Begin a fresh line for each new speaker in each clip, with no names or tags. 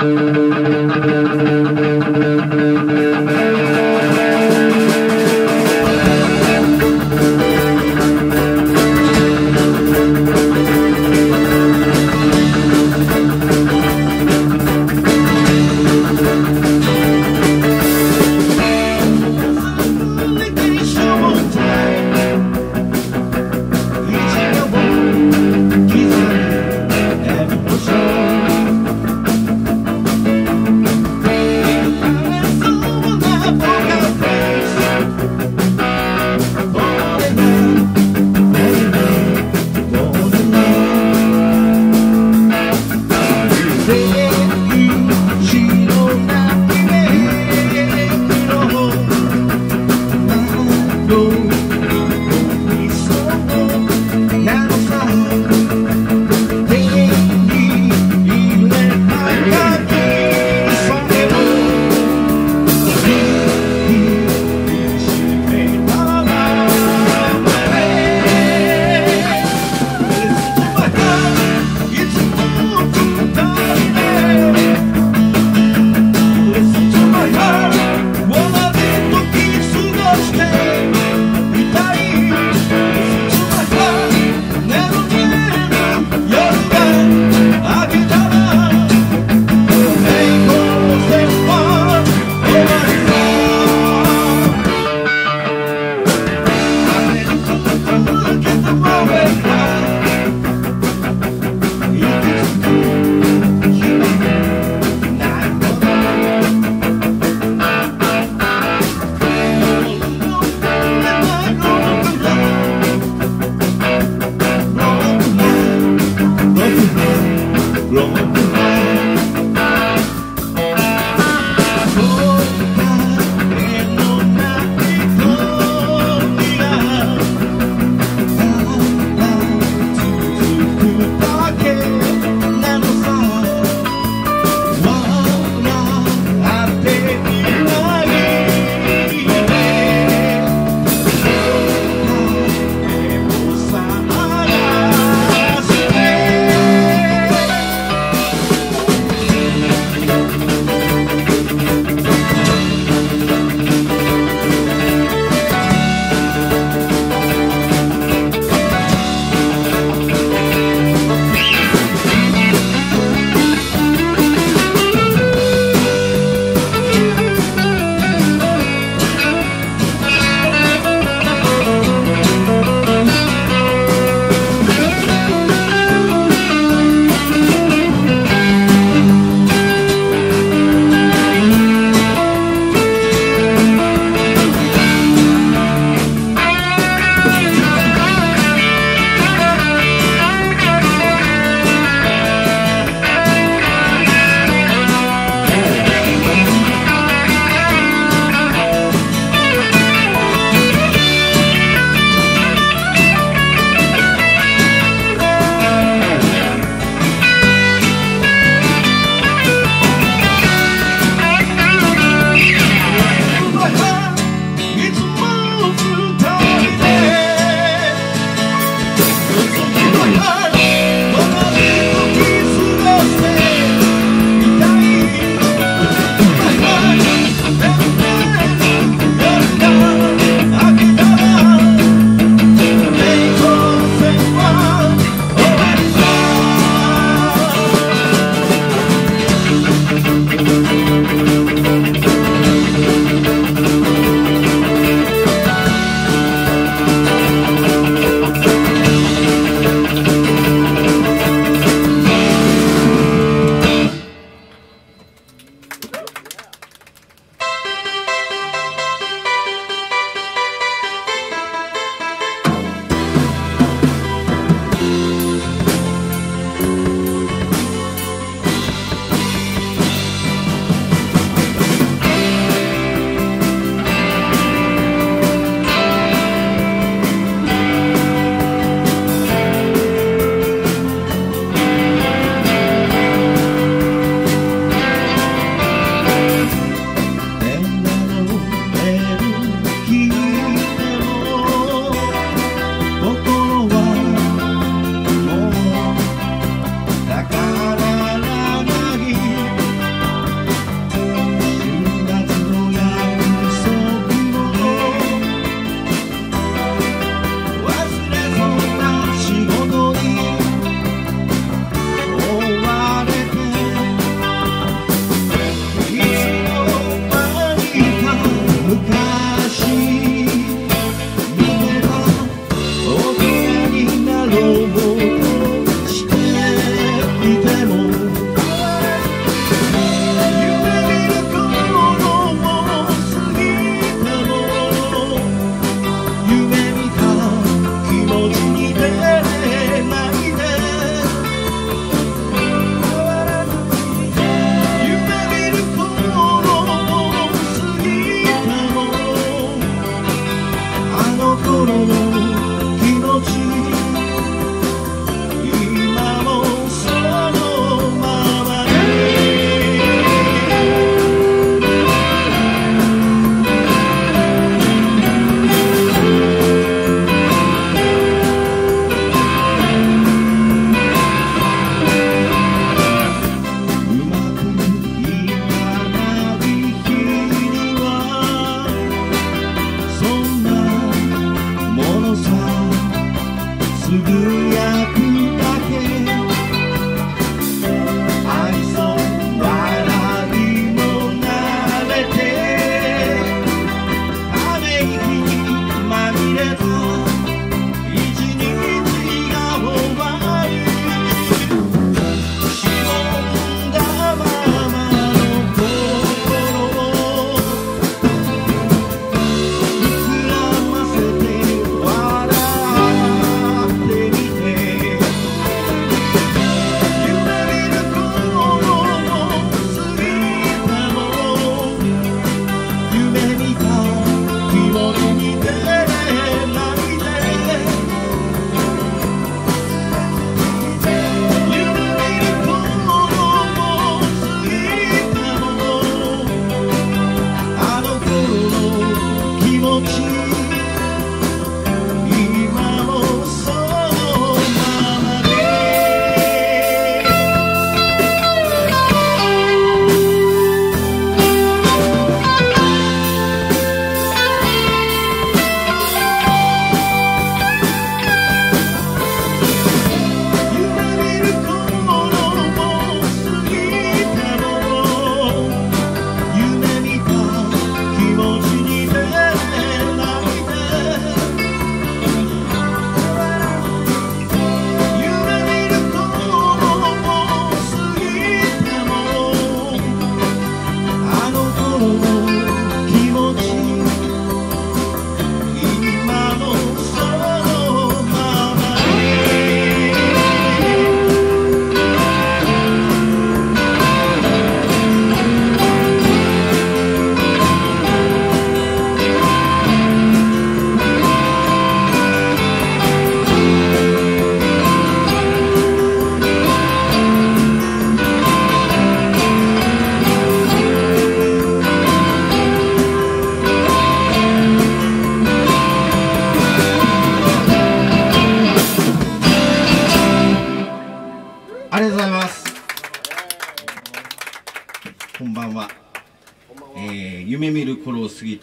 Thank you.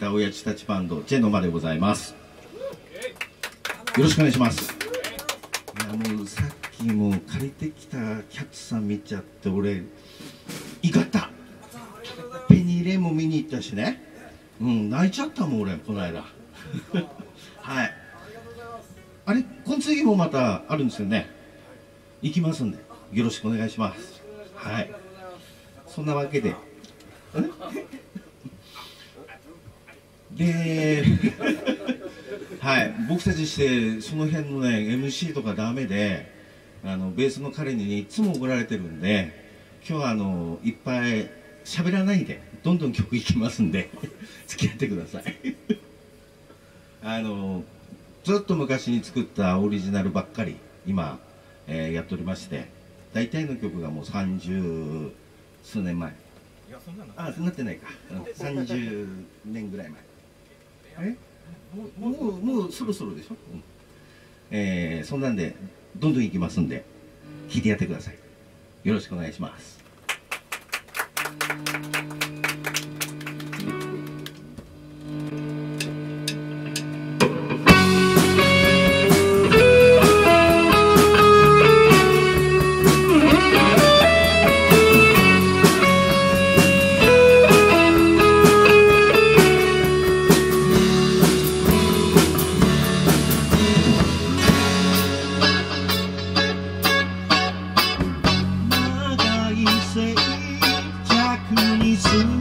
た親父たちバンドチェノマでございます。よろしくお願いします。いやもうさっきもう借りてきたキャッツさん見ちゃって俺いかった。ペニーレも見に行ったしね。うん泣いちゃったもん俺この間。はい。あれこの次もまたあるんですよね。行きますんでよろしくお願いします。はい。そんなわけで。ではい僕たちしてその辺のね MC とかダメであのベースの彼に、ね、いつも怒られてるんで今日はあのいっぱい喋らないでどんどん曲いきますんで 付き合ってください。あのずっと昔に作ったオリジナルばっかり今、えー、やっておりまして大体の曲がもう30数年前。いやそんなの。あそんなってないか、うん、30年ぐらい前え？もうもうそろそろでしょ、うん、えー、そんなんでどんどんいきますんで聞いてやってください。よろしくお願いします。心。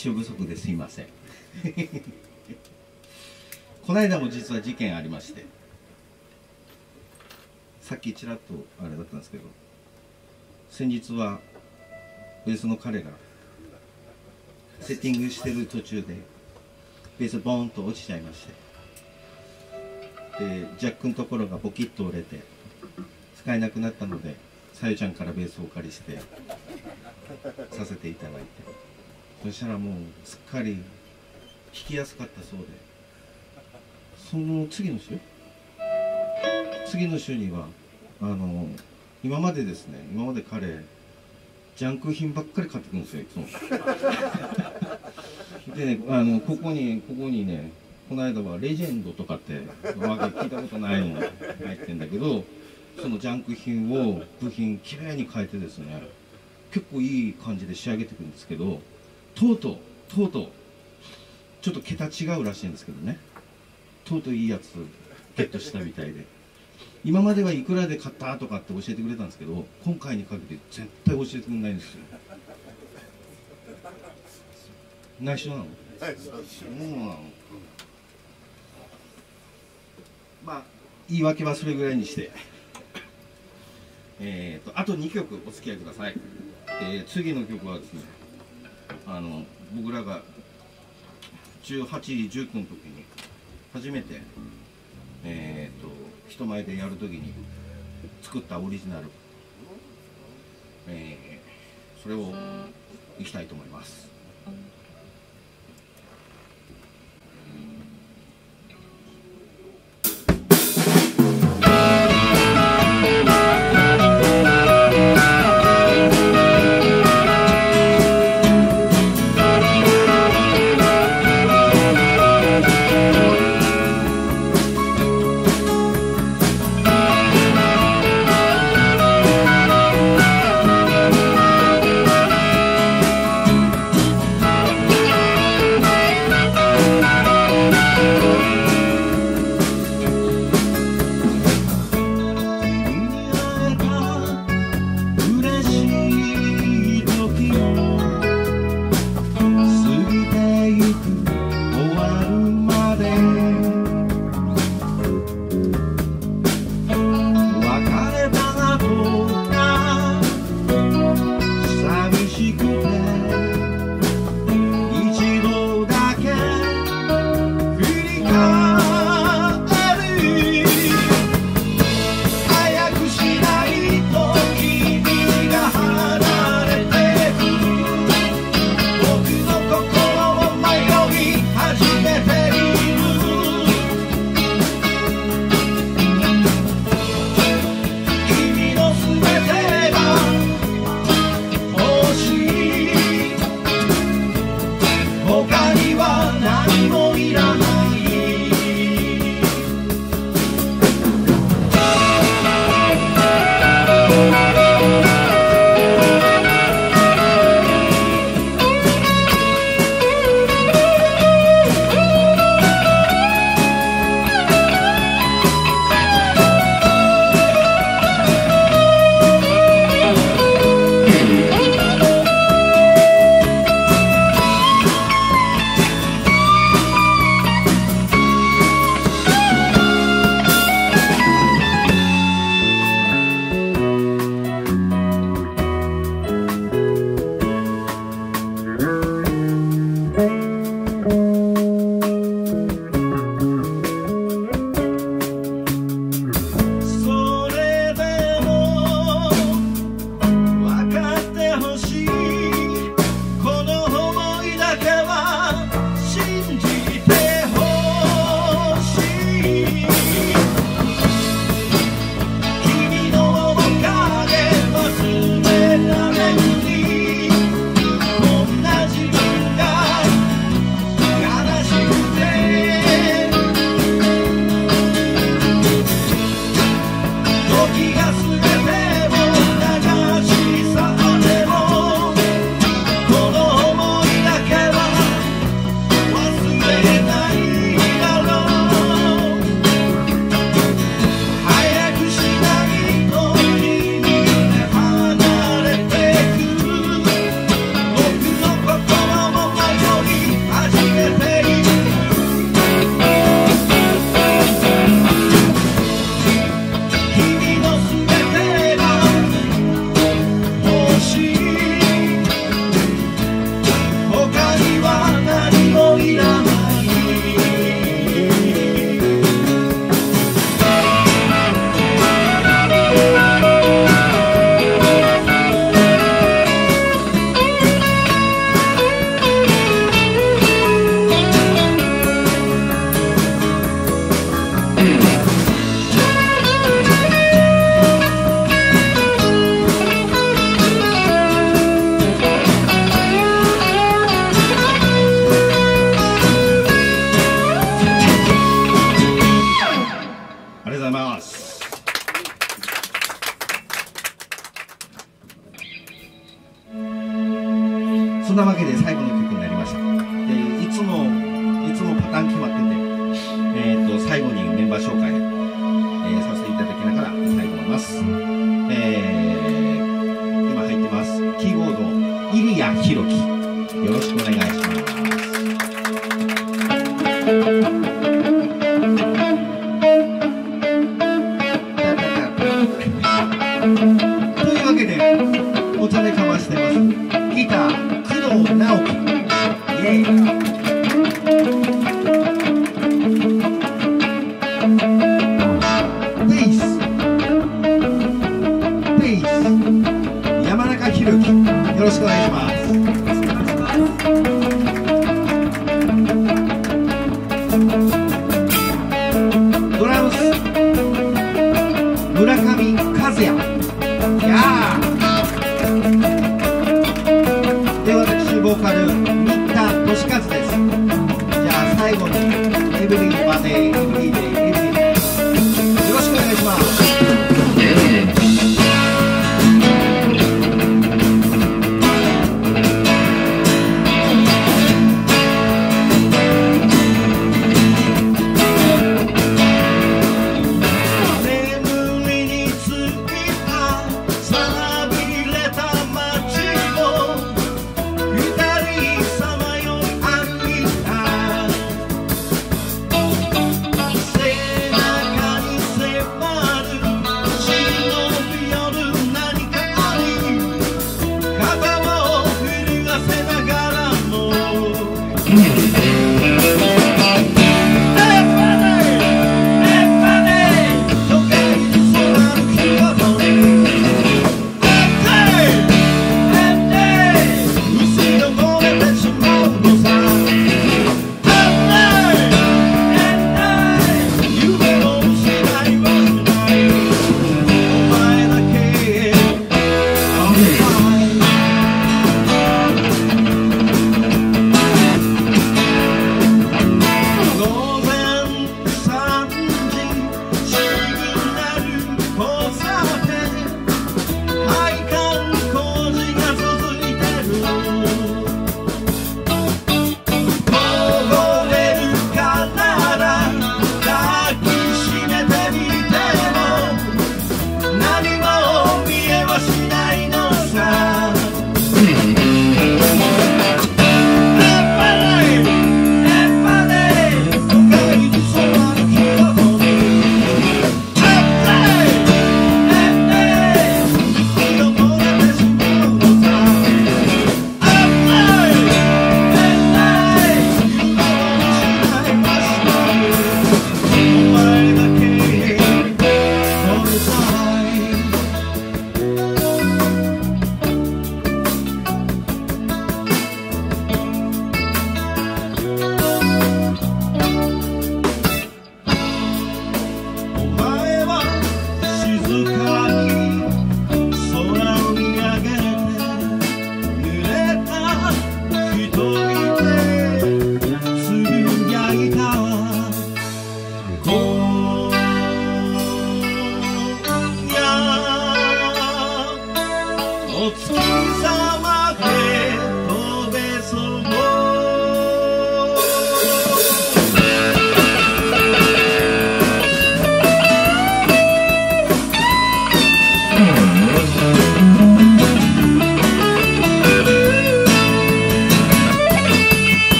習不足ですいません。この間も実は事件ありましてさっきちらっとあれだったんですけど先日はベースの彼がセッティングしてる途中でベースボーンと落ちちゃいましてでジャックのところがボキッと折れて使えなくなったのでさゆちゃんからベースをお借りしてさせていただいて。そしたらもうすっかり弾きやすかったそうで。その次の週？次の週にはあの今までですね今まで彼ジャンク品ばっかり買ってくるんですよいつも。でねあのここにここにねこの間はレジェンドとかってわけ聞いたことないのが入ってんだけどそのジャンク品を部品きれいに変えてですね結構いい感じで仕上げていくんですけどとうとうとうとうちょっと桁違うらしいんですけどね。とうとういいやつゲットしたみたいで。今まではいくらで買ったとかって教えてくれたんですけど今回にかけて絶対教えてくれないんですよ。内緒なの？
はい
そうなのまあ言い訳はそれぐらいにして。えー、とあと2曲お付き合いください、えー次の曲はですねあの僕らが18時19の時に初めてえー、と人前でやる時に作ったオリジナル、えーそれをいきたいと思います「